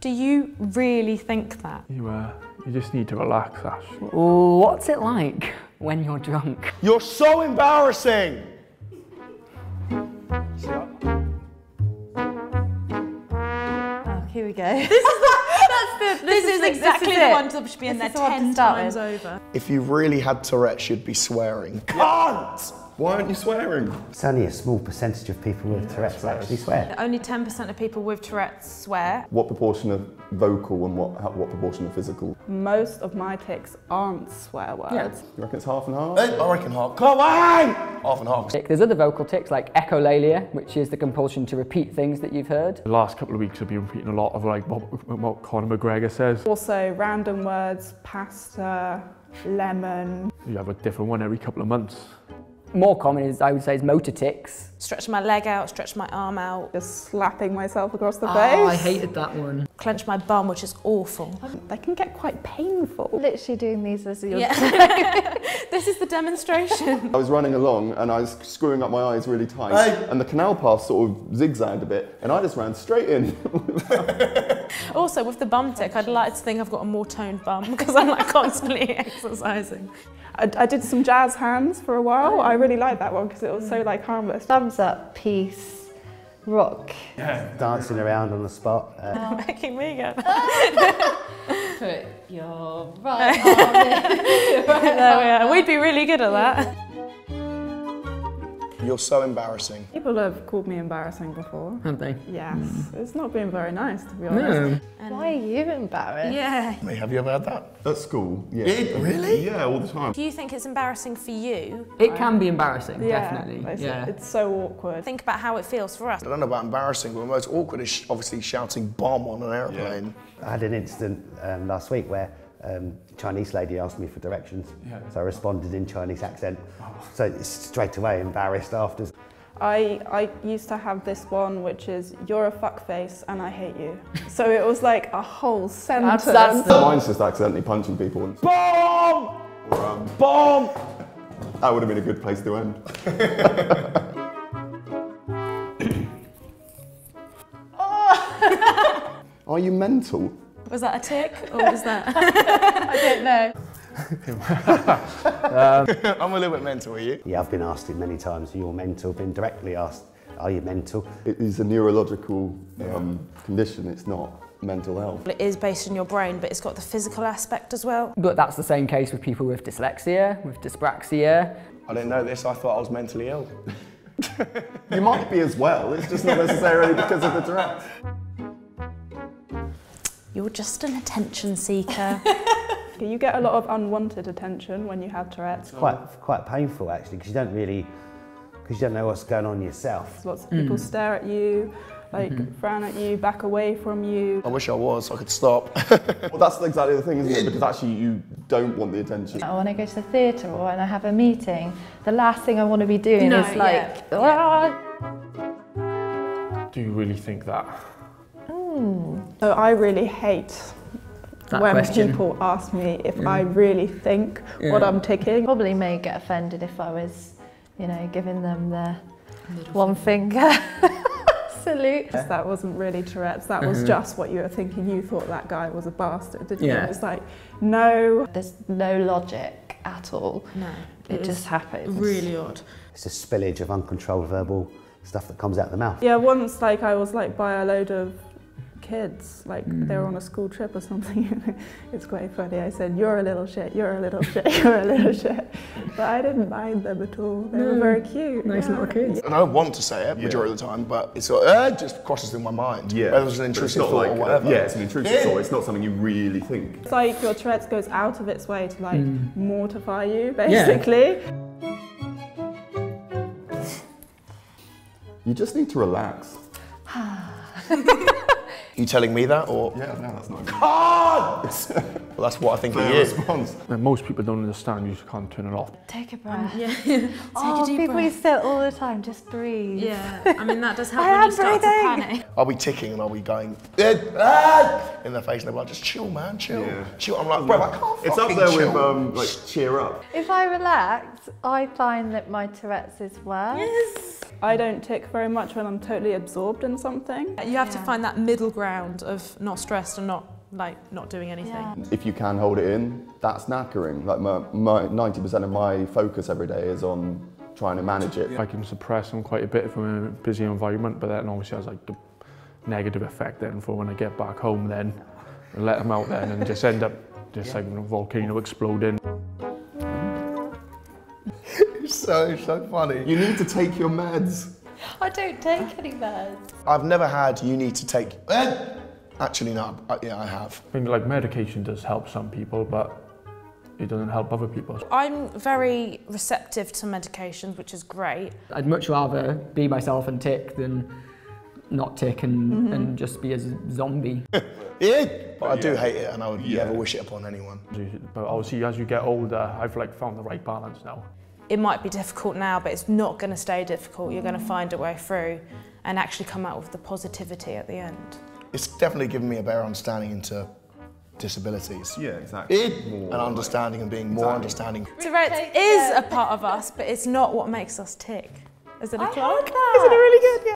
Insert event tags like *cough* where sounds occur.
Do you really think that? You, uh, you just need to relax, Ash. What's it like when you're drunk? You're so embarrassing! Oh, here we go. This is, *laughs* This is it, exactly this is the it. one that should be in This there is the one to 10 times with. over. If you really had Tourette's, you'd be swearing. Cunt! Why aren't you swearing? It's only a small percentage of people with Tourette's actually swear. Only 10% of people with Tourette's swear. What proportion of vocal and what what proportion of physical? Most of my tics aren't swear words. You reckon it's half and half? Hey, I reckon half. Come on! Half and half. There's other vocal tics like echolalia, which is the compulsion to repeat things that you've heard. The last couple of weeks I've been repeating a lot of like what, what Conor McGregor says. Also, random words, pasta, lemon. You have a different one every couple of months. More common is, I would say, is motor tics. Stretch my leg out, stretch my arm out, Just slapping myself across the ah, face. Oh, I hated that one. Clench my bum, which is awful. Um, they can get quite painful. Literally doing these as you're Yeah. *laughs* *laughs* this is the demonstration. I was running along and I was screwing up my eyes really tight, Hey. and the canal path sort of zigzagged a bit, and I just ran straight in. *laughs* Also, with the bum tic, I'd like to think I've got a more toned bum because I'm like constantly exercising. I, I did some jazz hands for a while. Oh. I really liked that one because it was so like harmless. thumbs up, peace, rock. Dancing around on the spot. Uh, Making me go. *laughs* Put your right arm in. *laughs* There we are. We'd be really good at that. You're so embarrassing. People have called me embarrassing before. Have they? Yes, it's not been very nice to be honest. No. Why are you embarrassed? Yeah. Hey, have you ever had that? At school, yeah. It- really? Yeah, all the time. Do you think it's embarrassing for you? It can be embarrassing, Yeah, definitely. It's, yeah. it's so awkward. Think about how it feels for us. I don't know about embarrassing, but the most awkward is obviously shouting bomb on an aeroplane. I had an incident um, last week where um, Chinese lady asked me for directions, so I responded in Chinese accent. So straight away embarrassed after. I, I used to have this one which is you're a fuckface and I hate you. *laughs* So it was like a whole sentence. that's the- Mine's just accidentally punching people. And Bomb! or, um, Bomb! that would have been a good place to end. *laughs* Are you mental? Was that a tic or was that? *laughs* I don't know. *laughs* *laughs* I'm a little bit mental, are you? Yeah, I've been asked it many times. You're mental. Been directly asked, are you mental? It is a neurological um, condition. It's not mental health. it is based on your brain, but it's got the physical aspect as well. But that's the same case with people with dyslexia, with dyspraxia. I didn't know this. I thought I was mentally ill. You might be as well. It's just not necessarily because of the Tourette's. You're just an attention seeker. *laughs* You get a lot of unwanted attention when you have Tourette's. Quite, quite painful actually, because you don't really, because you don't know what's going on yourself. Lots of people stare at you, like frown at you, back away from you. I wish I was, I could stop. *laughs* Well, that's exactly the thing, isn't it? Because actually, you don't want the attention. When I go to the theatre or when I have a meeting, the last thing I want to be doing No, is like, yeah, "Ah." Do you really think that? So I really hate That when question. people ask me if I really think what I'm ticking. probably may get offended if I was, you know, giving them the one finger *laughs* salute. That wasn't really Tourette's, that was uh-huh. just what you were thinking. You thought that guy was a bastard, didn't you? It's like, no. There's no logic at all. no. It, just happens. really odd. It's a spillage of uncontrolled verbal stuff that comes out of the mouth. Yeah, once like I was like by a load of kids, like they were on a school trip or something. *laughs* it's quite funny. I said, "You're a little shit. You're a little shit. You're a little shit," but I didn't mind them at all. They were very cute. Nice yeah. little kids. and I don't want to say it majority of the time, but it's sort of, uh, it just crosses through my mind. Yeah, Whether it's an But intrusive not thought like, or whatever. yeah, it's an intrusive thought. It's not something you really think. It's like your Tourette's goes out of its way to like mortify you, basically. You just need to relax. *laughs* *laughs* You telling me that, or Yeah, no, that's not a *laughs* God? well, that's what I think good it is. response. And most people don't understand. You just can't turn it off. Take a breath. Yeah. *laughs* Take oh, a deep people breath. used to it all the time, just breathe. Yeah, I mean that does *laughs* help I when am you start breathing. to panic. I'll be ticking and I'll be going "Eh, ah," in the face, and they're like, "Just chill, man, chill, Yeah. chill." I'm like, bro, I can't It's up fucking there chill. with um, like cheer up. If I relax, I find that my Tourette's is worse. Yes. I don't tick very much when I'm totally absorbed in something. You have to find that middle ground of not stressed and not like not doing anything. Yeah. If you can hold it in, that's knackering. Like my, my 90% of my focus every day is on trying to manage it. I can suppress them quite a bit from a busy environment, but then obviously has like the negative effect then for when I get back home then, and let them out then and just end up just like a volcano exploding. So, so funny. You need to take your meds. *laughs* I don't take any meds. I've never had you need to take. Actually, no. I- Yeah, I have. I mean, like medication does help some people, but it doesn't help other people. I'm very receptive to medications, which is great. I'd much rather be myself and tick than not tick and, mm-hmm. and just be a zombie. *laughs* Yeah. But I do hate it, and I would never wish it upon anyone. But obviously, as you get older, I've like found the right balance now. It might be difficult now, but it's not going to stay difficult. You're going to find a way through and actually come out with the positivity at the end. It's definitely given me a better understanding into disabilities. Yeah, exactly. It, and understanding and being more understanding. Tourette's Take is a part of us, but it's not what makes us tick. Is it a I clock? heard that. really good? Yeah.